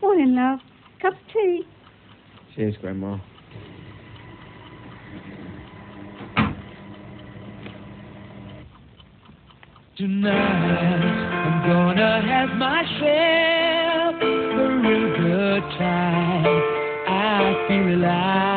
morning, love. Cup of tea. Cheers, Grandma. Tonight I'm gonna have myself a real good time. I feel alive.